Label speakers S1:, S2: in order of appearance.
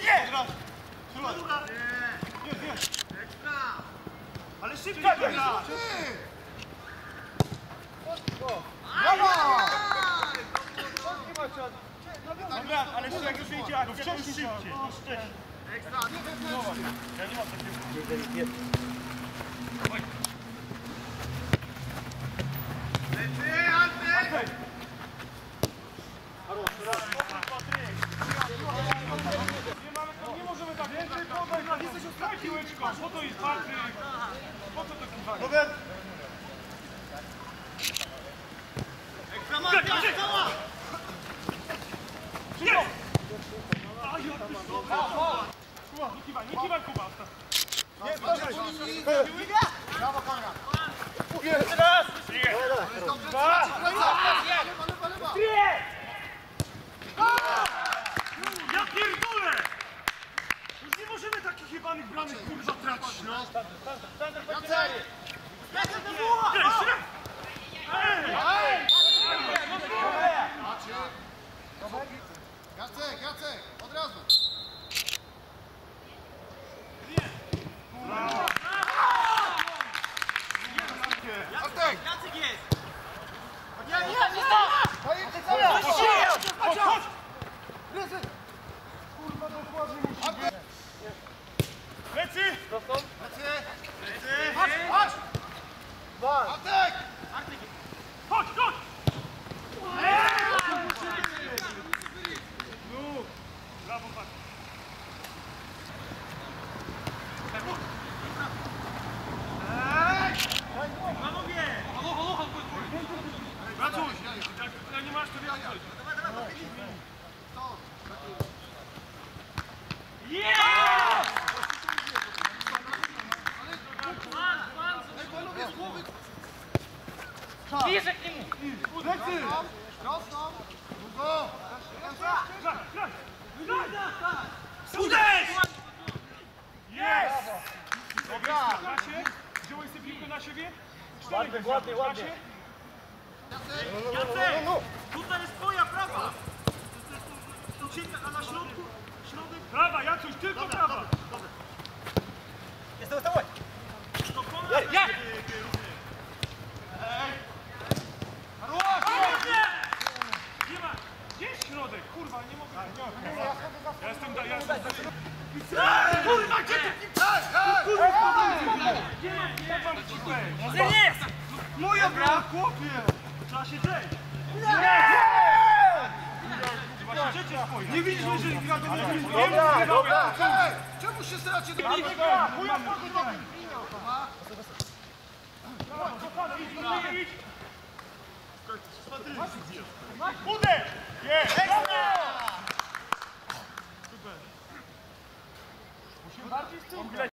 S1: Idzie! Idzie! Ale szybko gra! Dobra, ale jeszcze jak już idzie, a wciąż szybciej. Ja nie mam takiego. Foto i Patryk. Po co to kiwanie? Robert! Ekstramacja stała! Szybko! A, ja ty Kuba, nie kiwaj, nie kiwaj Kuba!
S2: Nie, Brawo Konrad!
S1: Jeszcze raz! Dwa!
S2: Trzy!
S1: Ja pierdolę! Nie takich jebanych bramek kurwa tracić, no!
S2: Jacek!
S1: Jeszcze raz! Ej!
S2: Jacek, Jacek, od razu. Jacek!
S3: Jacek jest!
S1: Chodź, chodź! Lecy! Lecy!
S2: Prosto! Długo!
S1: Graj, graj! Uderz! Jest! Dobra! Się, wziąłeś tę piłkę na siebie. Ładnie, ładnie, ładnie.
S3: Jacek! Tutaj jest twoja prawa! Ucieka, a na środku? Środek?
S1: Prawa, Jacuś, tylko prawa.
S3: To Konrad!
S1: Jak? Nie ma! Gdzie jest środek? Kurwa, nie mogę. Ja jestem da, ja jestem da. Kurwa, gdzie ty? Jak mam ci wejść?
S3: Nie jest!
S1: Moja gra, chłopie! Trzeba się drzeć. Nie widzisz, że gra do mnie. Dobra, dobra.
S2: Ej, czemu się staracie do
S1: Nie
S2: mnie?
S1: wchodzę do mnie. Idź, idź, idź. Uderz! Jest! Super. Musimy bardziej z tym grać.